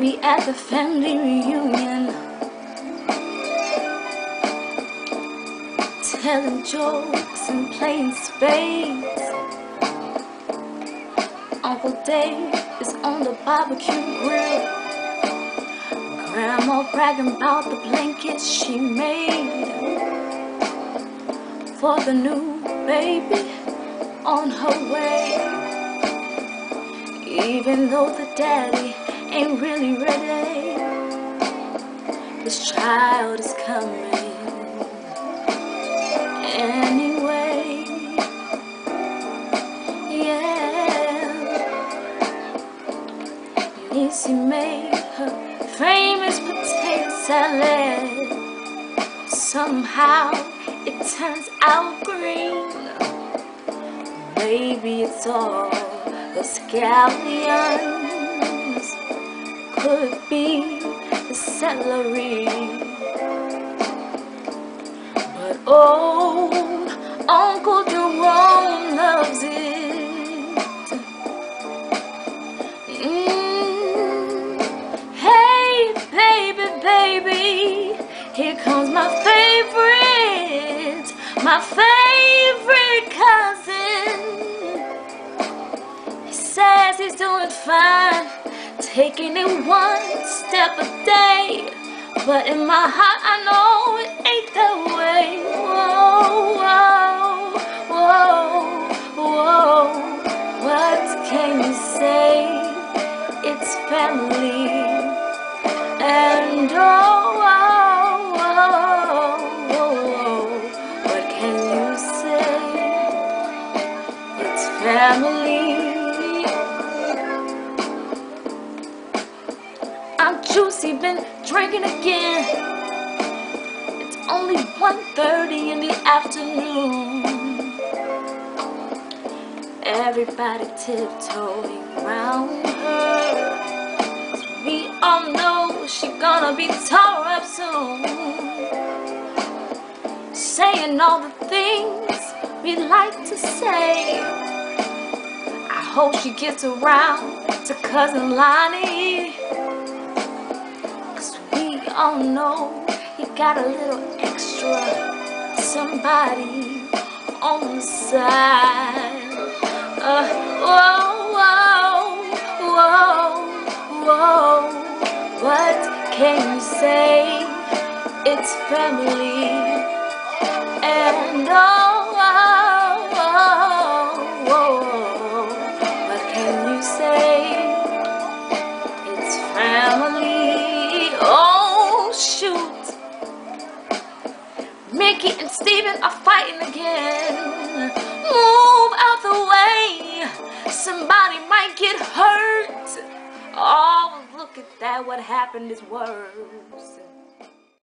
at the family reunion. Telling jokes and playing spades. Uncle Dave is on the barbecue grill. Grandma bragging about the blankets she made. For the new baby on her way. Even though the daddy ain't really ready, this child is coming anyway. Yeah, Nisi made her famous potato salad. Somehow it turns out green. Maybe it's all the scallions could be the celery. But oh, Uncle Jerome loves it. Mm. Hey, baby, baby, here comes my favorite, my favorite cousin says he's doing fine, taking it one step a day. But in my heart, I know it ain't that way. Whoa, whoa, whoa, whoa. What can you say? It's family. And oh, oh, oh, oh, what can you say? It's family. Juicy, been drinking again. It's only 1.30 in the afternoon. Everybody tiptoeing around her. We all know she gonna be tore up soon. Saying all the things we like to say. I hope she gets around to cousin Lonnie all no, you got a little extra somebody on the side. Uh, whoa, whoa, whoa, whoa. What can you say? It's family. And oh, Mickey and Steven are fighting again. Move out the way. Somebody might get hurt. Oh, look at that. What happened is worse.